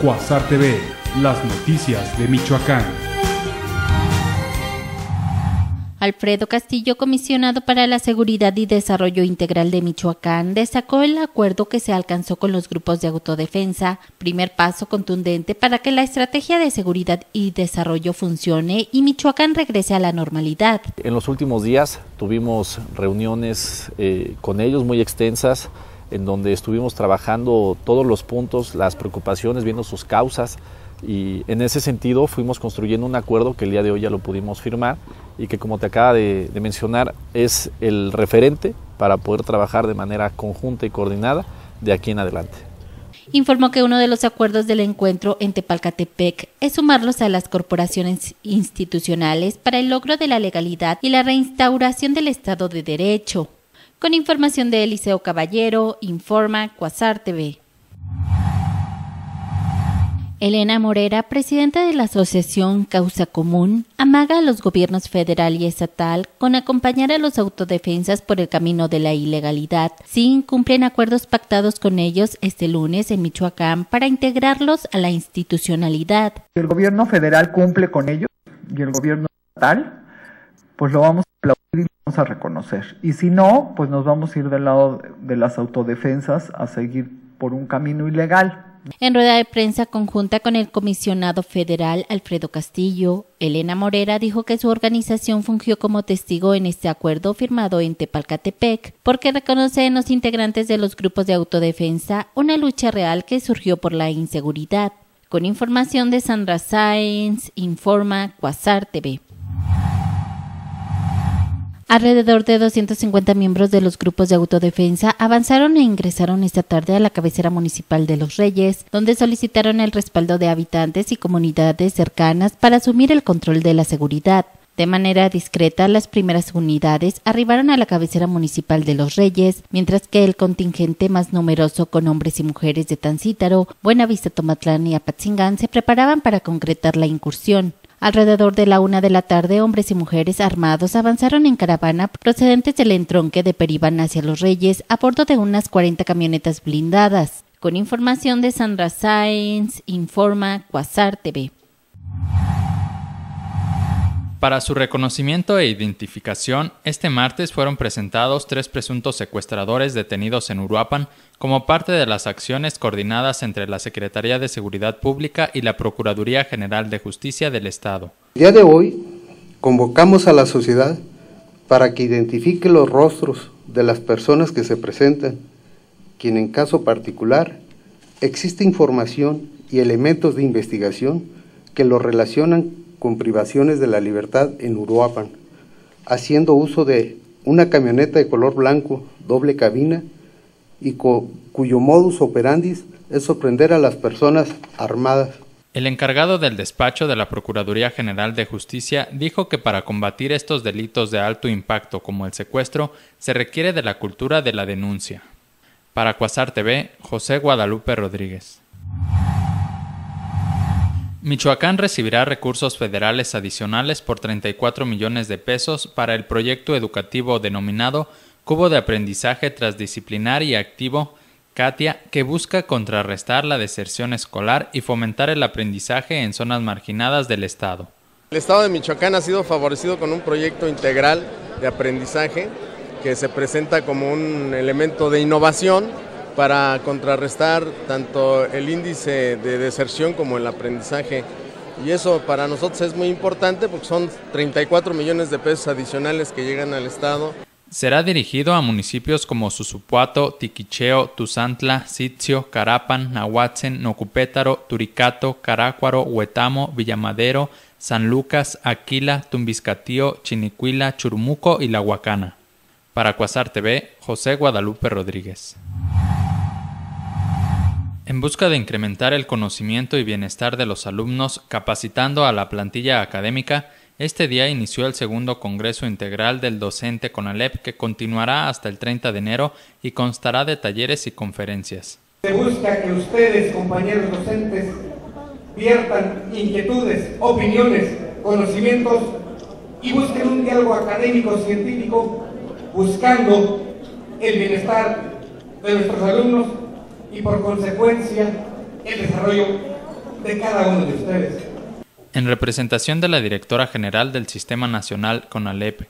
Cuasar TV, las noticias de Michoacán. Alfredo Castillo, comisionado para la Seguridad y Desarrollo Integral de Michoacán, destacó el acuerdo que se alcanzó con los grupos de autodefensa, primer paso contundente para que la estrategia de seguridad y desarrollo funcione y Michoacán regrese a la normalidad. En los últimos días tuvimos reuniones eh, con ellos muy extensas en donde estuvimos trabajando todos los puntos, las preocupaciones, viendo sus causas y en ese sentido fuimos construyendo un acuerdo que el día de hoy ya lo pudimos firmar y que como te acaba de, de mencionar es el referente para poder trabajar de manera conjunta y coordinada de aquí en adelante informó que uno de los acuerdos del encuentro en Tepalcatepec es sumarlos a las corporaciones institucionales para el logro de la legalidad y la reinstauración del Estado de Derecho. Con información de Eliseo Caballero, informa Cuasar TV. Elena Morera, presidenta de la Asociación Causa Común, amaga a los gobiernos federal y estatal con acompañar a los autodefensas por el camino de la ilegalidad si incumplen acuerdos pactados con ellos este lunes en Michoacán para integrarlos a la institucionalidad. El gobierno federal cumple con ellos y el gobierno estatal, pues lo vamos a a reconocer. Y si no, pues nos vamos a ir del lado de las autodefensas a seguir por un camino ilegal. En rueda de prensa conjunta con el comisionado federal Alfredo Castillo, Elena Morera dijo que su organización fungió como testigo en este acuerdo firmado en Tepalcatepec, porque reconoce en los integrantes de los grupos de autodefensa una lucha real que surgió por la inseguridad. Con información de Sandra Sáenz, informa Quasar TV. Alrededor de 250 miembros de los grupos de autodefensa avanzaron e ingresaron esta tarde a la cabecera municipal de Los Reyes, donde solicitaron el respaldo de habitantes y comunidades cercanas para asumir el control de la seguridad. De manera discreta, las primeras unidades arribaron a la cabecera municipal de Los Reyes, mientras que el contingente más numeroso con hombres y mujeres de Tancítaro, Buenavista Tomatlán y Apatzingán se preparaban para concretar la incursión. Alrededor de la una de la tarde, hombres y mujeres armados avanzaron en caravana procedentes del entronque de Peribán hacia Los Reyes a bordo de unas 40 camionetas blindadas. Con información de Sandra Sáenz, informa Quasar TV. Para su reconocimiento e identificación, este martes fueron presentados tres presuntos secuestradores detenidos en Uruapan como parte de las acciones coordinadas entre la Secretaría de Seguridad Pública y la Procuraduría General de Justicia del Estado. El día de hoy convocamos a la sociedad para que identifique los rostros de las personas que se presentan, quien en caso particular existe información y elementos de investigación que lo relacionan con privaciones de la libertad en Uruapan, haciendo uso de una camioneta de color blanco, doble cabina, y cuyo modus operandi es sorprender a las personas armadas. El encargado del despacho de la Procuraduría General de Justicia dijo que para combatir estos delitos de alto impacto como el secuestro se requiere de la cultura de la denuncia. Para Cuasar TV, José Guadalupe Rodríguez. Michoacán recibirá recursos federales adicionales por 34 millones de pesos para el proyecto educativo denominado Cubo de Aprendizaje Transdisciplinar y Activo Katia, que busca contrarrestar la deserción escolar y fomentar el aprendizaje en zonas marginadas del Estado. El Estado de Michoacán ha sido favorecido con un proyecto integral de aprendizaje que se presenta como un elemento de innovación para contrarrestar tanto el índice de deserción como el aprendizaje. Y eso para nosotros es muy importante porque son 34 millones de pesos adicionales que llegan al Estado. Será dirigido a municipios como Susupuato, Tiquicheo, Tuzantla, Sitio, Carapan, Nahuatzen, Nocupétaro, Turicato, Carácuaro, Huetamo, Villamadero, San Lucas, Aquila, Tumbiscatío, Chinicuila, Churumuco y La Huacana. Para Cuasar TV, José Guadalupe Rodríguez. En busca de incrementar el conocimiento y bienestar de los alumnos, capacitando a la plantilla académica, este día inició el segundo Congreso Integral del Docente CONALEP que continuará hasta el 30 de enero y constará de talleres y conferencias. Se busca que ustedes, compañeros docentes, viertan inquietudes, opiniones, conocimientos y busquen un diálogo académico científico buscando el bienestar de nuestros alumnos y por consecuencia el desarrollo de cada uno de ustedes. En representación de la directora general del Sistema Nacional CONALEP,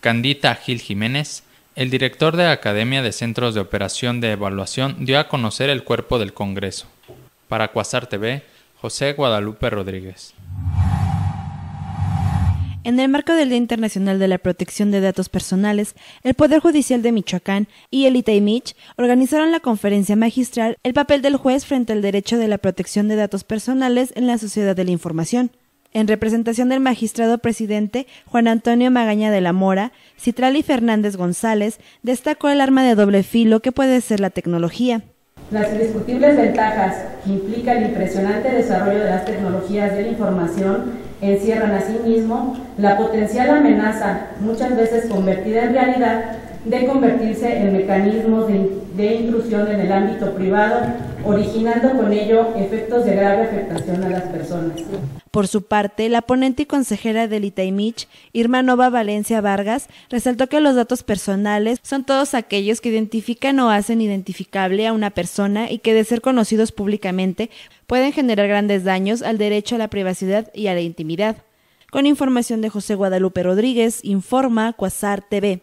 Candita Gil Jiménez, el director de Academia de Centros de Operación de Evaluación dio a conocer el cuerpo del Congreso. Para Cuasar TV, José Guadalupe Rodríguez. En el marco del Día Internacional de la Protección de Datos Personales, el Poder Judicial de Michoacán y el ITAIMICH organizaron la conferencia magistral El papel del juez frente al derecho de la protección de datos personales en la sociedad de la información. En representación del magistrado presidente Juan Antonio Magaña de la Mora, Citrali Fernández González destacó el arma de doble filo que puede ser la tecnología. Las indiscutibles ventajas que implica el impresionante desarrollo de las tecnologías de la información encierran asimismo la potencial amenaza, muchas veces convertida en realidad, de convertirse en mecanismos de, intrusión en el ámbito privado, originando con ello efectos de grave afectación a las personas. Por su parte, la ponente y consejera del ITAIMICH, Irma Nova Valencia Vargas, resaltó que los datos personales son todos aquellos que identifican o hacen identificable a una persona y que de ser conocidos públicamente pueden generar grandes daños al derecho a la privacidad y a la intimidad. Con información de José Guadalupe Rodríguez, informa Cuasar TV.